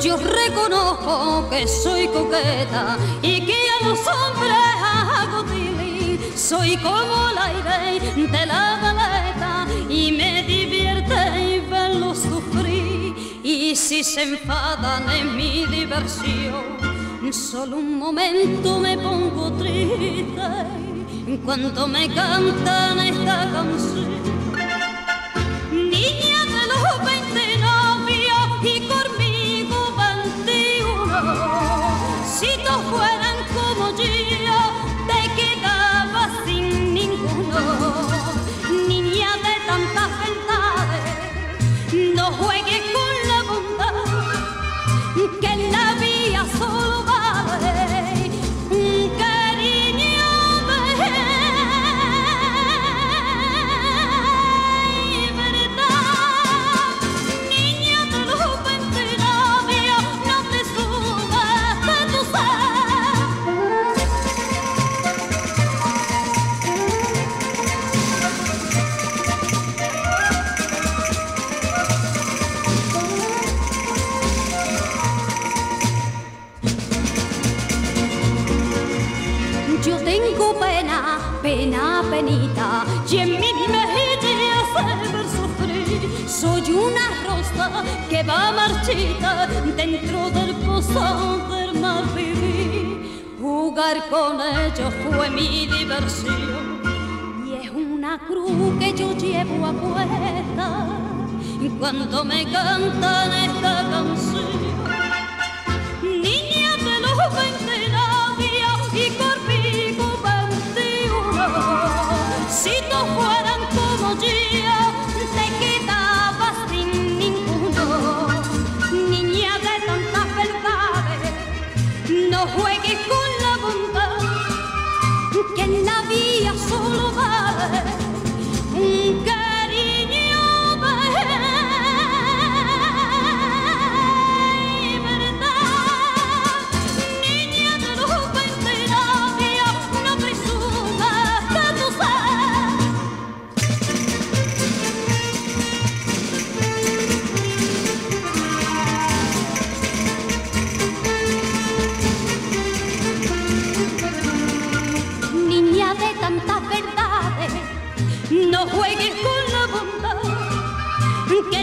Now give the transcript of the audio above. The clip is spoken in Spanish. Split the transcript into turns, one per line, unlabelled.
Yo reconozco que soy coqueta y que a los hombres hago tili. Soy como el aire de la maleta y me divierte verlo sufrir. Y si se enfadan en mi diversión, solo un momento me pongo triste cuando me cantan esta canción. Yo tengo pena, pena, penita, y en mi mejilla se ver sufrir. Soy una rosa que va marchita dentro del pozo del mar vivir. Jugar con ellos fue mi diversión y es una cruz que yo llevo a cuesta cuando me cantan esta canción. know who no juegues con la bondad, que